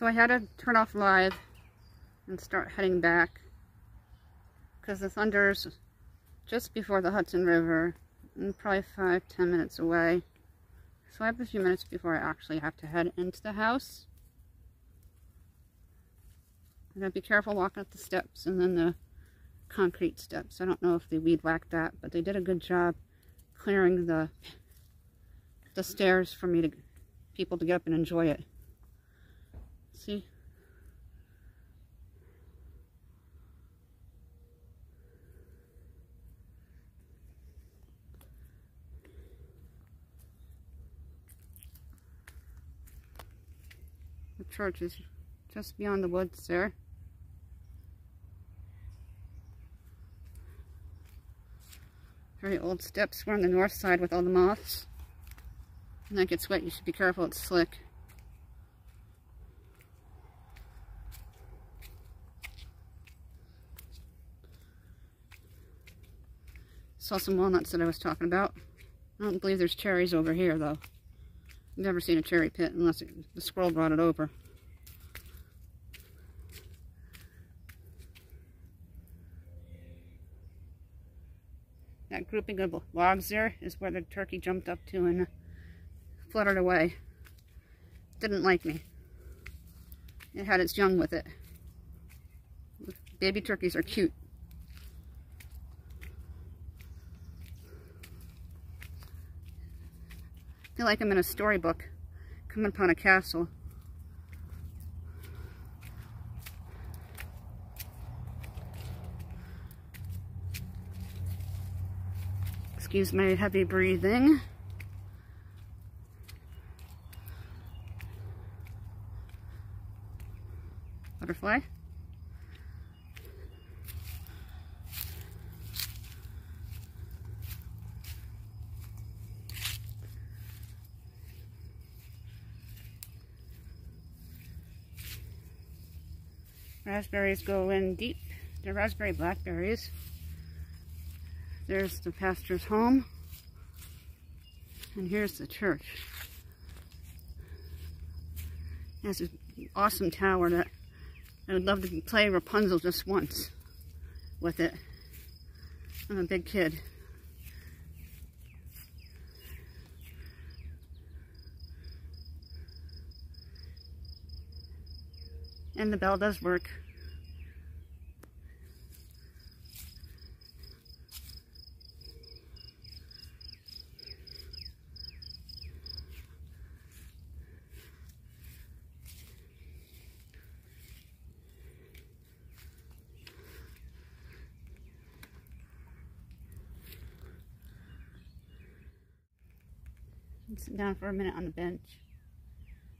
So I had to turn off live and start heading back because the thunder's just before the Hudson River and probably five, ten minutes away. So I have a few minutes before I actually have to head into the house. I gotta be careful walking up the steps and then the concrete steps. I don't know if they weed whacked that, but they did a good job clearing the the stairs for me to people to get up and enjoy it. See? The church is just beyond the woods there. Very old steps. We're on the north side with all the moths. When that gets wet, you should be careful. It's slick. Saw some walnuts that I was talking about. I don't believe there's cherries over here, though. I've never seen a cherry pit unless it, the squirrel brought it over. That grouping of logs there is where the turkey jumped up to and fluttered away. Didn't like me. It had its young with it. Baby turkeys are cute. Feel like I'm in a storybook, coming upon a castle. Excuse my heavy breathing. Butterfly. Raspberries go in deep. They're raspberry blackberries. There's the pastor's home. And here's the church. It has an awesome tower that I would love to play Rapunzel just once with it. I'm a big kid. And the bell does work. sit down for a minute on the bench.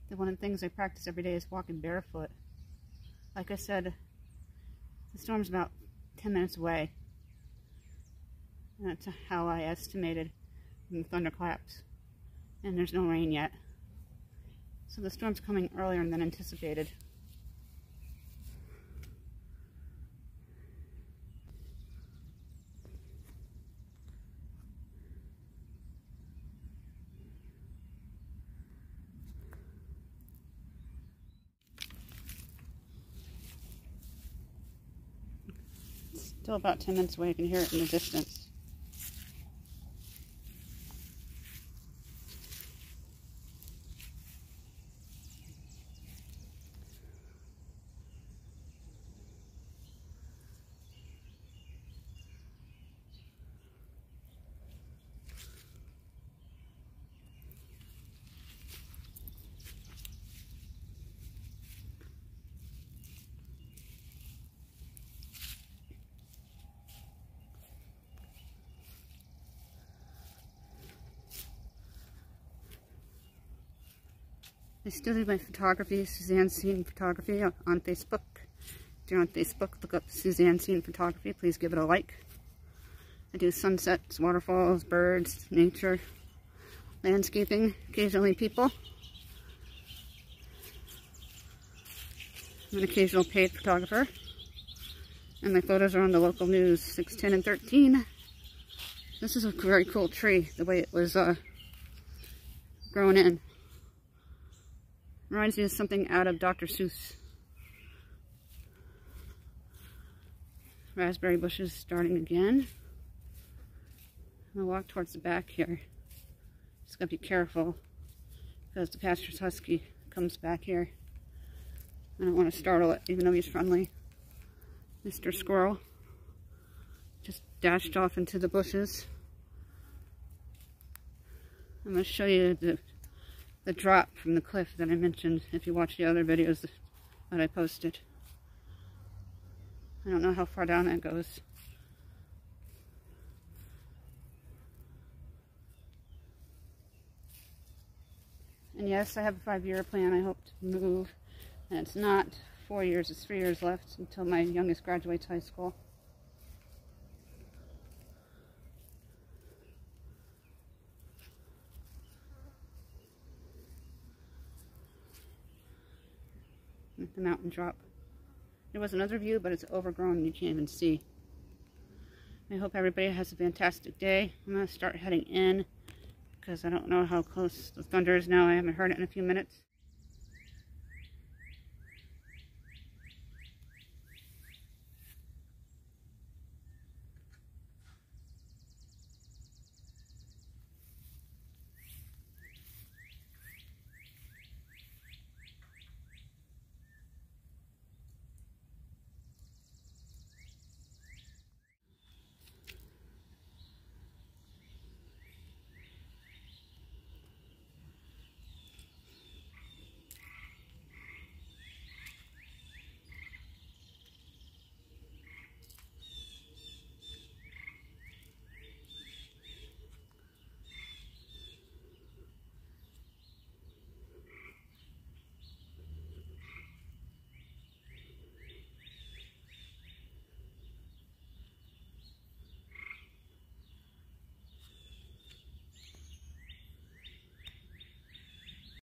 The one of the things I practice every day is walking barefoot. Like I said, the storm's about 10 minutes away. That's how I estimated the thunderclaps. And there's no rain yet. So the storm's coming earlier than anticipated. Still about 10 minutes away. You can hear it in the distance. I still do my photography, Suzanne Scene Photography on Facebook. If you're on Facebook, look up Suzanne Scene Photography. Please give it a like. I do sunsets, waterfalls, birds, nature, landscaping, occasionally people. I'm an occasional paid photographer. And my photos are on the local news, 610 and 13. This is a very cool tree, the way it was uh, grown in. Reminds me of something out of Dr. Seuss. Raspberry bushes starting again. To walk towards the back here. Just got to be careful because the pastor's husky comes back here. I don't want to startle it, even though he's friendly. Mr. Squirrel just dashed off into the bushes. I'm going to show you the, the drop from the cliff that I mentioned if you watch the other videos that I posted. I don't know how far down that goes. And yes, I have a five-year plan. I hope to move. And it's not four years, it's three years left until my youngest graduates high school. The mountain drop. There was another view, but it's overgrown you can't even see. I hope everybody has a fantastic day. I'm going to start heading in because I don't know how close the thunder is now. I haven't heard it in a few minutes.